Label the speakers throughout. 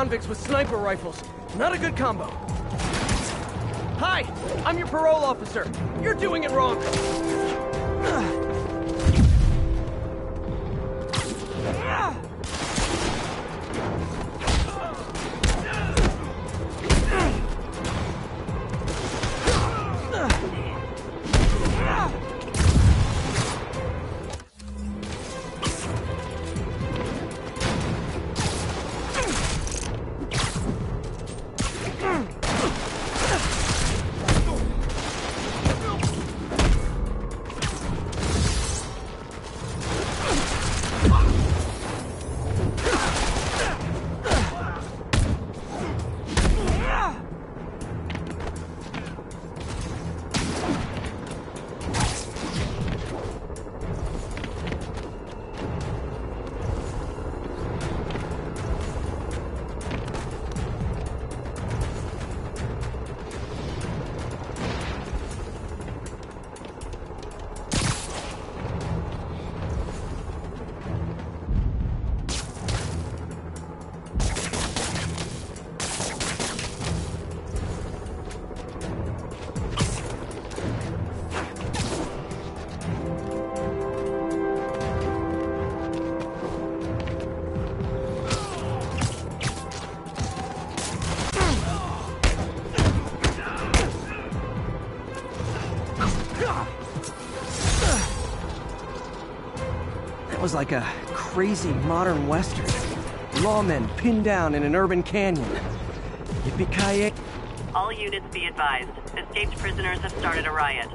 Speaker 1: convicts with sniper rifles. Not a good combo. Hi, I'm your parole officer. You're doing it wrong. Was like a crazy modern western. Lawmen pinned down in an urban canyon. Yippee-ki-yay.
Speaker 2: All units be advised. Escaped prisoners have started a riot.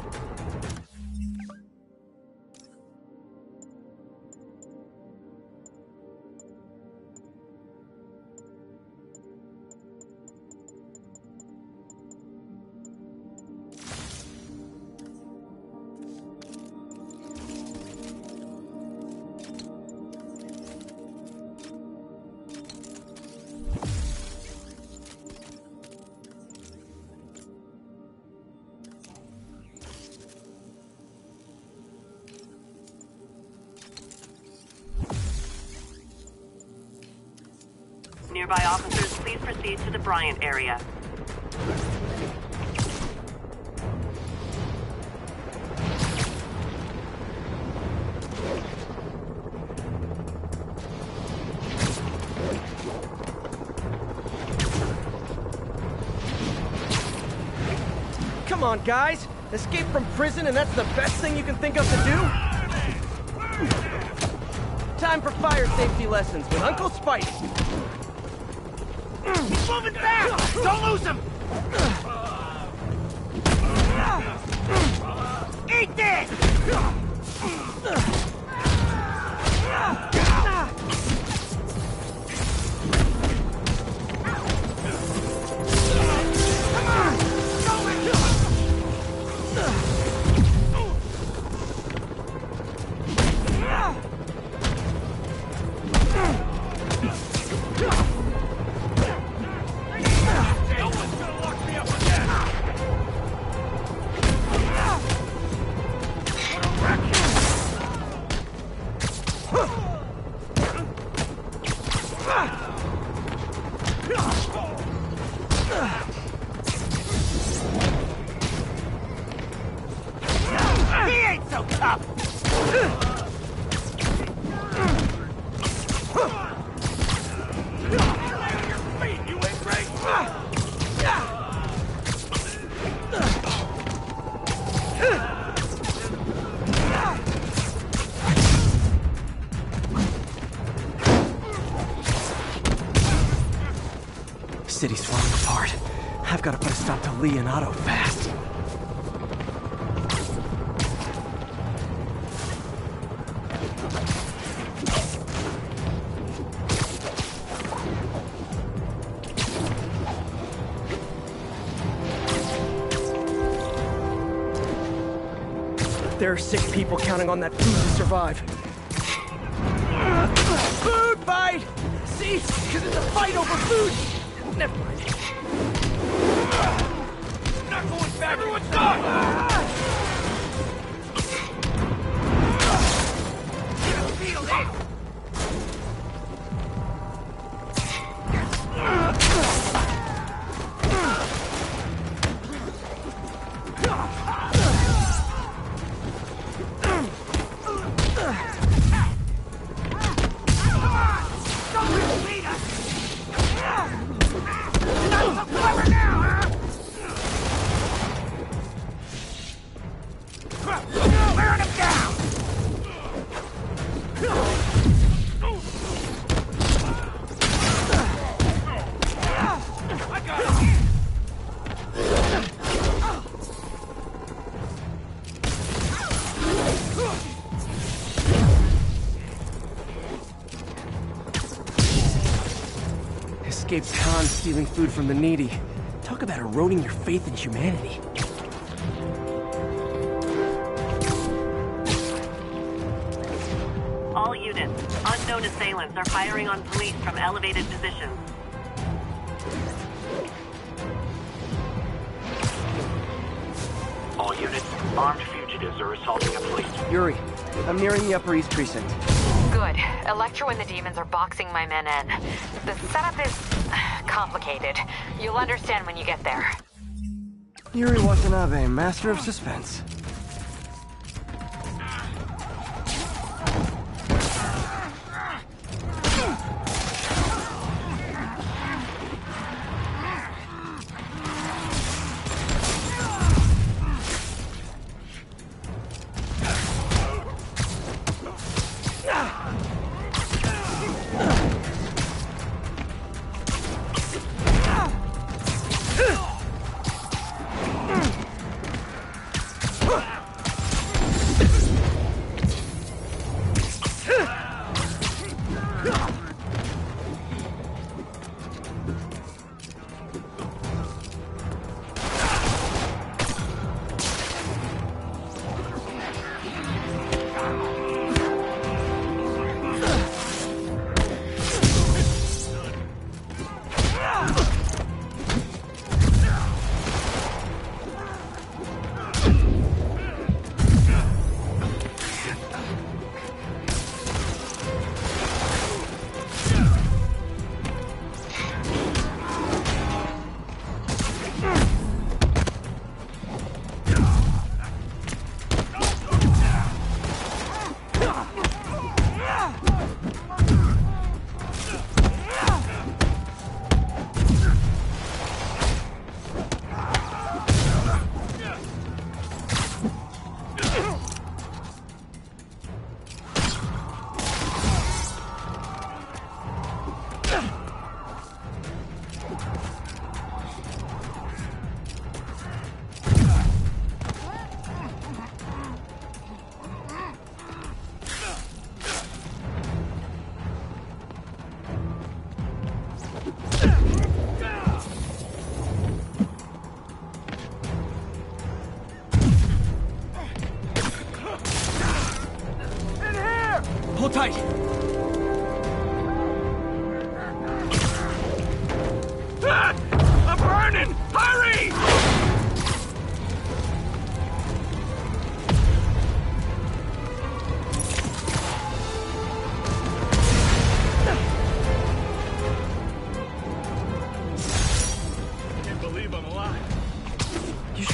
Speaker 1: On, guys. Escape from prison and that's the best thing you can think of to do? Time for fire safety lessons with Uncle Spike.
Speaker 3: He's moving fast! Don't lose him! Eat this! He ain't so tough!
Speaker 1: Leonardo fast. There are sick people counting on that food to survive. Food fight! See? Because it's a fight over food! Never mind.
Speaker 3: Everyone's done!
Speaker 1: Escaped Khan stealing food from the needy. Talk about eroding your faith in humanity.
Speaker 2: All units, unknown assailants are firing on police from elevated positions.
Speaker 4: All units, armed fugitives are assaulting a police.
Speaker 1: Yuri, I'm nearing the Upper East Precinct.
Speaker 5: Good. Electro and the demons are boxing my men in. The setup is complicated. You'll understand when you get there.
Speaker 1: Yuri Watanabe, master of suspense.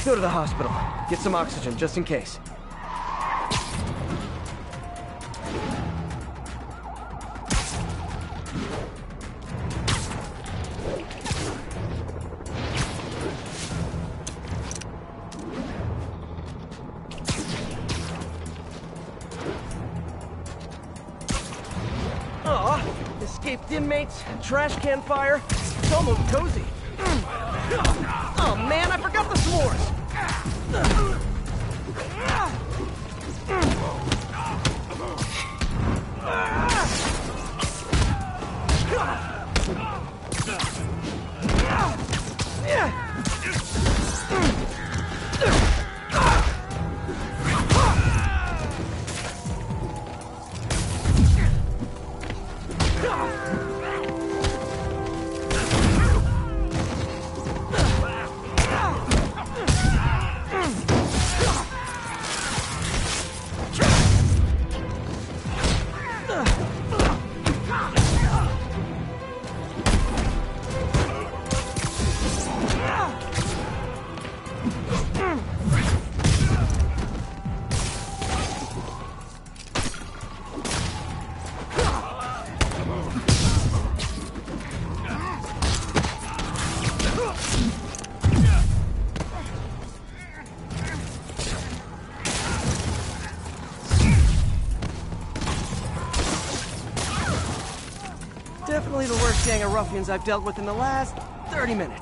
Speaker 1: Should go to the hospital. Get some oxygen, just in case. Aw, escaped inmates, trash can fire. It's almost cozy. Ruffians I've dealt with in the last 30 minutes.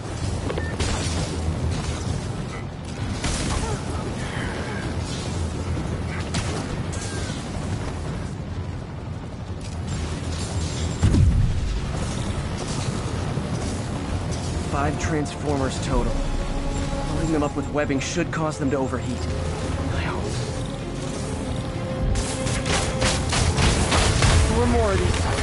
Speaker 1: Transformers total. Loading them up with webbing should cause them to overheat. I hope. Four more of these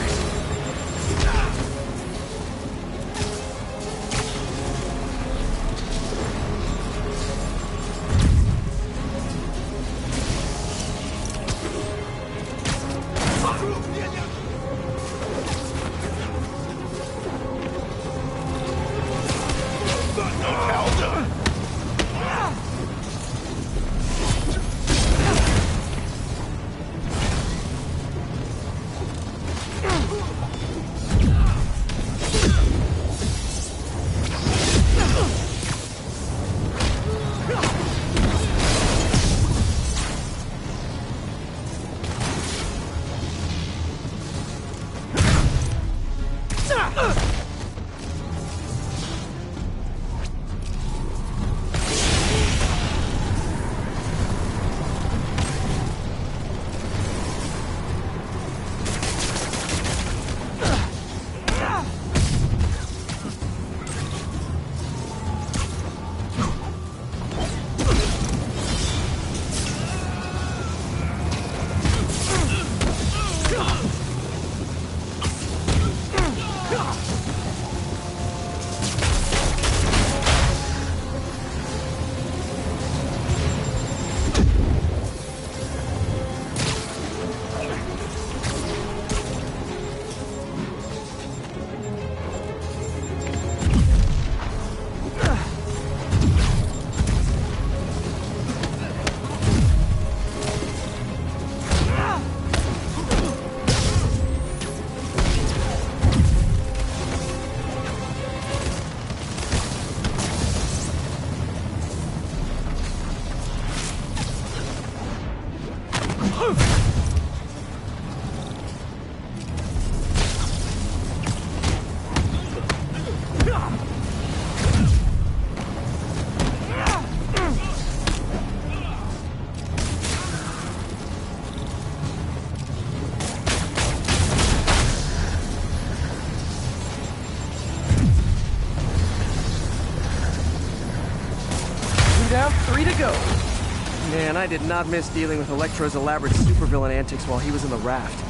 Speaker 1: did not miss dealing with Electro's elaborate supervillain antics while he was in the raft.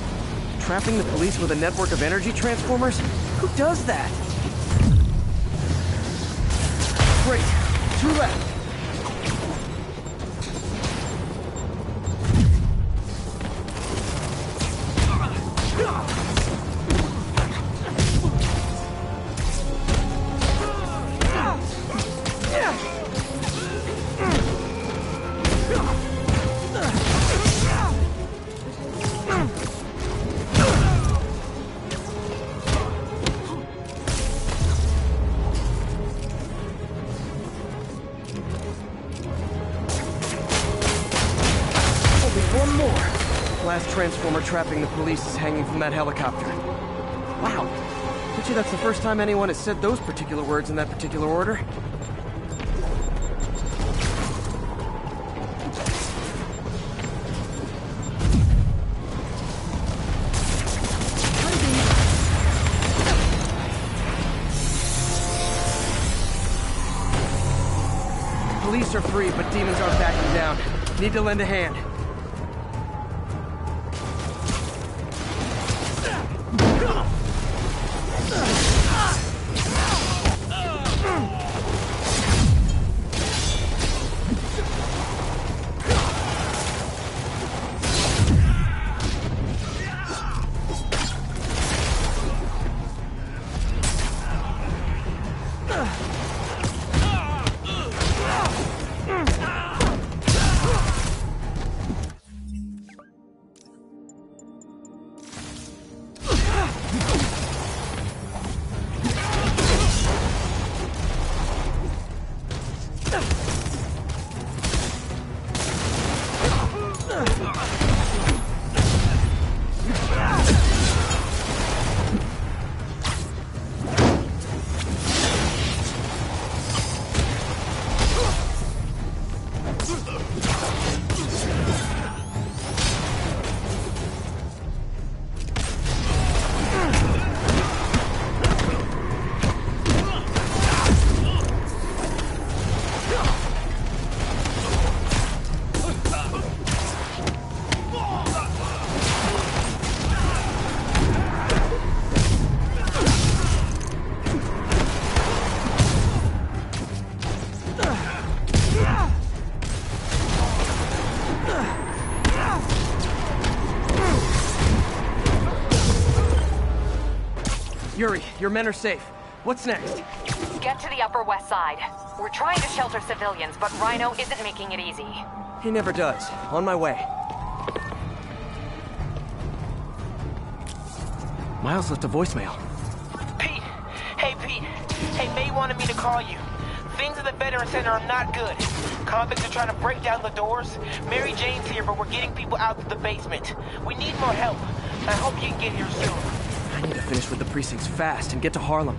Speaker 1: Trapping the police with a network of energy transformers? Who does that? Great. Two left. Transformer trapping the police is hanging from that helicopter. Wow. Bet you that's the first time anyone has said those particular words in that particular order. Police are free, but demons aren't backing down. Need to lend a hand. Your men are safe. What's next?
Speaker 5: Get to the Upper West Side. We're trying to shelter civilians, but Rhino isn't making it easy.
Speaker 1: He never does. On my way. Miles left a voicemail.
Speaker 6: Pete! Hey, Pete. Hey, May wanted me to call you. Things at the Veteran Center are not good. Convicts are trying to break down the doors. Mary Jane's here, but we're getting people out to the basement. We need more help. I hope you can get here soon.
Speaker 1: Finish with the precincts fast and get to Harlem.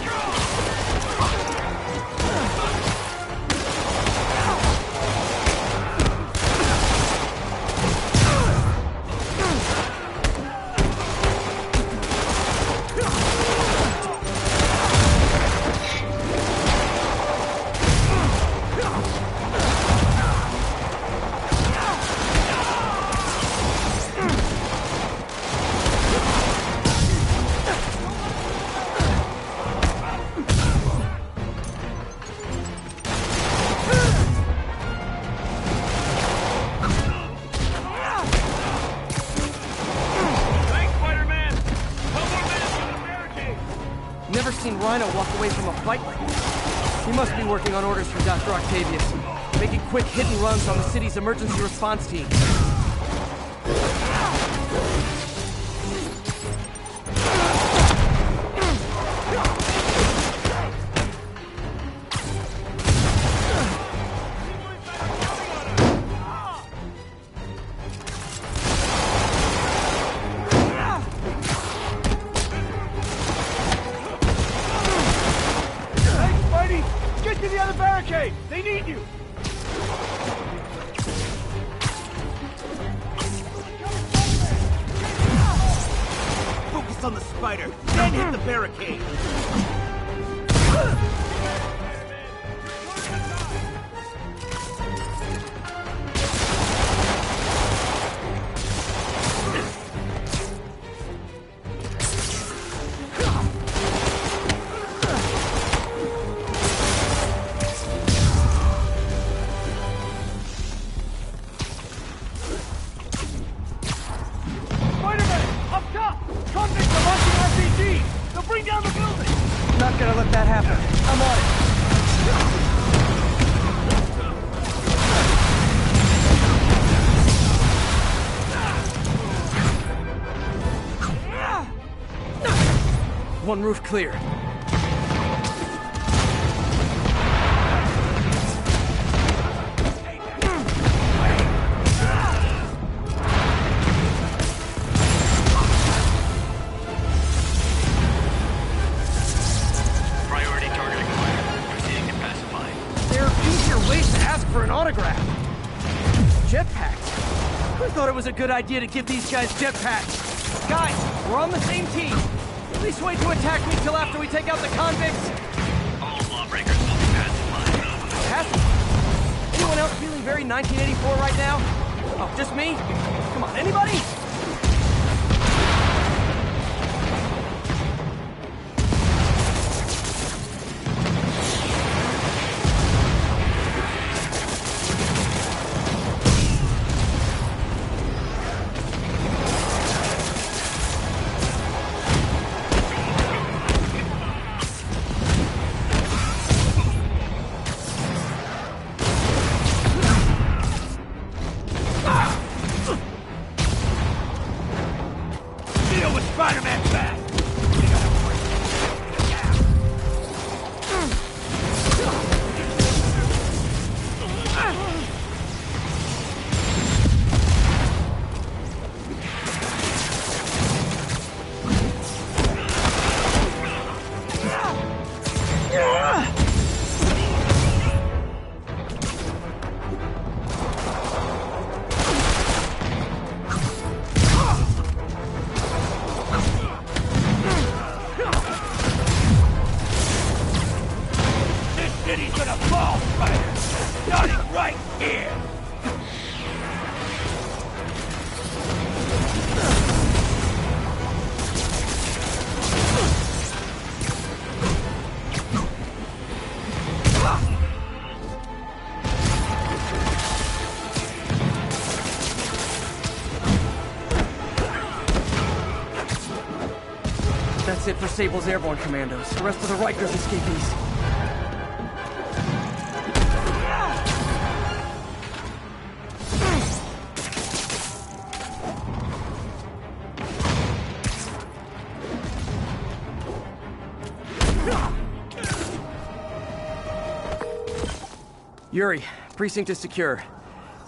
Speaker 1: Rhino walk away from a fight like this. He must be working on orders from Dr. Octavius, making quick hit and runs on the city's emergency response team. It was a good idea to give these guys jetpacks? Guys, we're on the same team. Please wait to attack me till after we take out the convicts.
Speaker 3: All lawbreakers will be pacified.
Speaker 1: Pass. Anyone else feeling very 1984 right now? Oh, just me? Come on, anybody? It for Sable's airborne commandos. The rest of the Rikers escapees. Yuri, precinct is secure.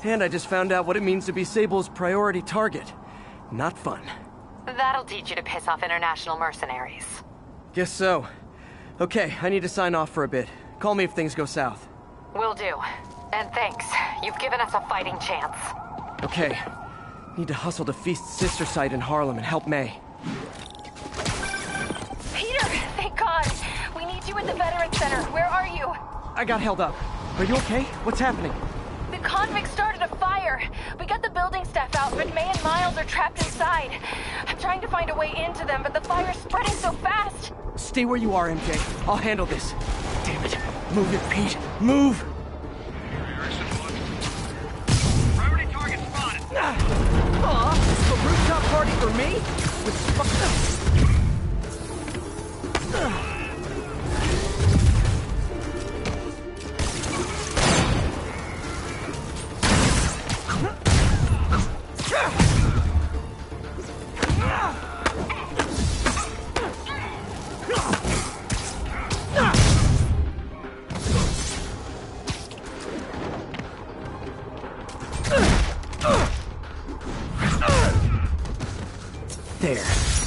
Speaker 1: And I just found out what it means to be Sable's priority target. Not fun.
Speaker 5: That'll teach you to piss off international mercenaries.
Speaker 1: Guess so. Okay, I need to sign off for a bit. Call me if things go south.
Speaker 5: Will do. And thanks. You've given us a fighting chance.
Speaker 1: Okay. Need to hustle to Feast's sister site in Harlem and help May.
Speaker 7: Peter, thank God. We need you at the Veterans Center. Where are you?
Speaker 1: I got held up. Are you okay? What's happening?
Speaker 7: The convicts started a fire. We got building staff out, but May and Miles are trapped inside. I'm trying to find a way into them, but the fire's spreading so fast.
Speaker 1: Stay where you are, MJ. I'll handle this. Damn it. Move it, Pete. Move!
Speaker 3: Priority target spotted! Ah.
Speaker 1: Aw, a rooftop party for me? With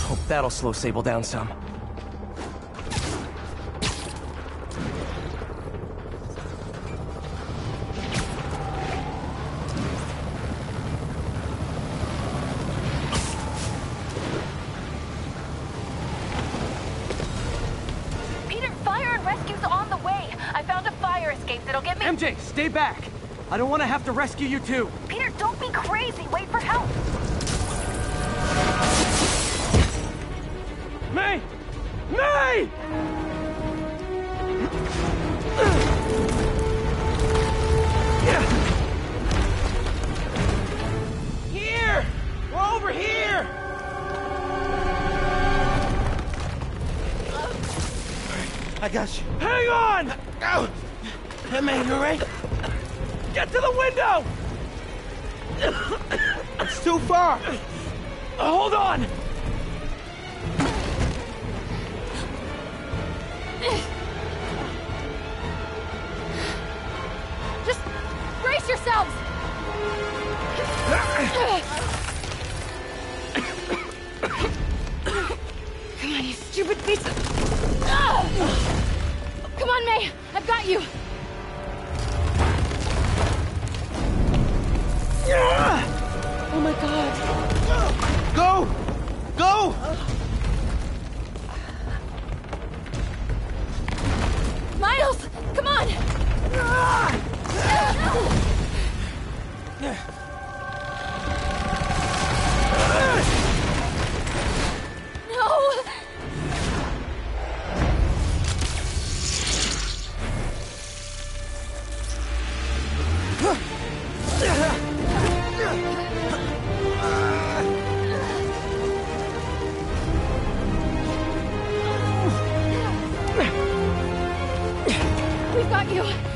Speaker 1: Hope that'll slow Sable down some.
Speaker 7: Peter, fire and rescue's on the way. I found a fire escape that'll get me.
Speaker 1: MJ, stay back! I don't want to have to rescue you too.
Speaker 7: Peter, don't be crazy. Wait for help.
Speaker 1: May! May!
Speaker 8: Here! We're over here! I got you.
Speaker 1: Hang on!
Speaker 8: Go! Hey, man, you alright?
Speaker 1: Get to the window!
Speaker 8: It's too far.
Speaker 1: Hold on!
Speaker 7: We've got